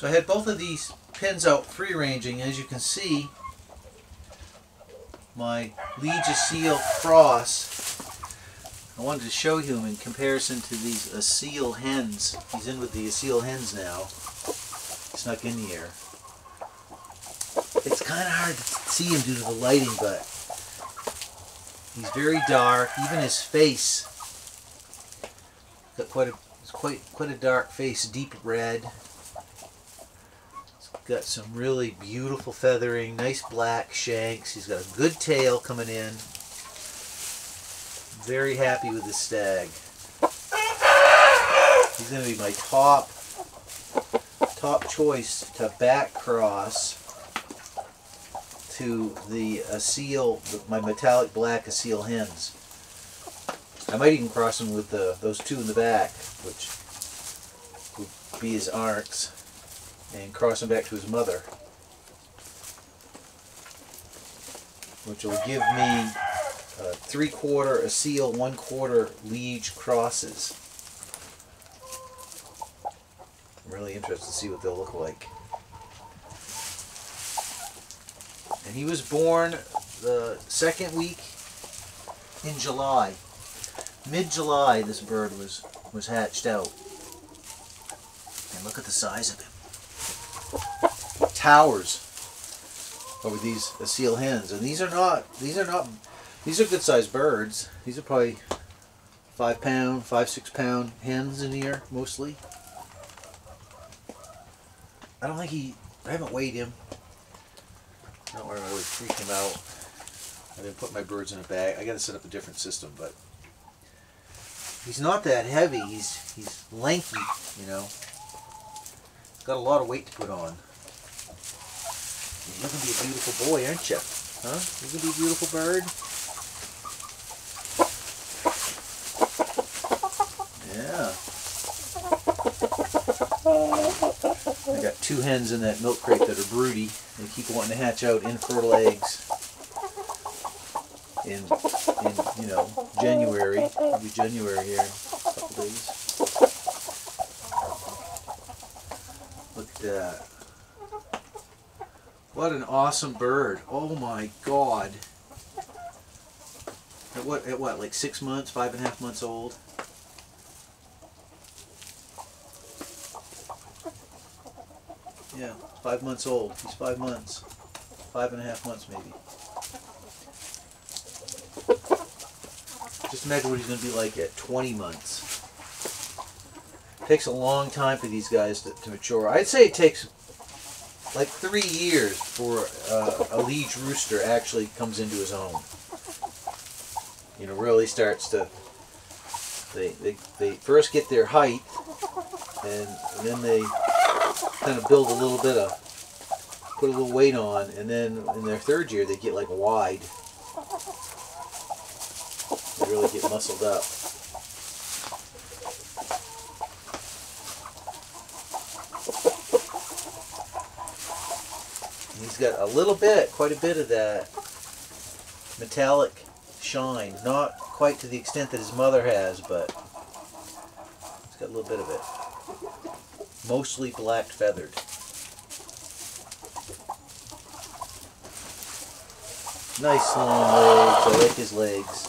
So I had both of these pins out free ranging. As you can see, my Liege Seal cross. I wanted to show him in comparison to these Asil hens. He's in with the Asil hens now. Snuck in here. It's kind of hard to see him due to the lighting, but he's very dark. Even his face got quite a quite quite a dark face, deep red. Got some really beautiful feathering, nice black shanks. He's got a good tail coming in. Very happy with this stag. He's going to be my top top choice to back cross to the uh, seal, my metallic black seal hens. I might even cross him with the, those two in the back, which would be his arcs, and cross him back to his mother, which will give me uh, three quarter Asil, one quarter liege crosses. I'm really interested to see what they'll look like. And he was born the second week in July. Mid-July this bird was, was hatched out. And look at the size of him. Towers over these seal hens. And these are not, these are not, these are good sized birds. These are probably five pound, five, six pound hens in here, mostly. I don't think he, I haven't weighed him. I don't want to really freak him out. I didn't put my birds in a bag. I got to set up a different system, but he's not that heavy. He's he's lanky, you know. Got a lot of weight to put on. You're gonna be a beautiful boy, aren't you? Huh? You're gonna be a beautiful bird. Yeah. I got two hens in that milk crate that are broody. They keep wanting to hatch out infertile eggs in, in you know, January. It'll be January here couple days. Look at that. What an awesome bird. Oh my god. At what, at what, like six months, five and a half months old? Yeah, five months old. He's five months. Five and a half months maybe. Just imagine what he's going to be like at 20 months. It takes a long time for these guys to, to mature. I'd say it takes like three years before uh, a liege rooster actually comes into his own. You know, really starts to. They, they, they first get their height, and, and then they kind of build a little bit of, put a little weight on, and then in their third year they get like wide. They really get muscled up. Got a little bit, quite a bit of that metallic shine. Not quite to the extent that his mother has, but he's got a little bit of it. Mostly black feathered. Nice long legs. I like his legs.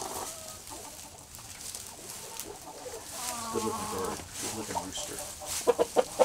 Good looking bird. Good looking rooster.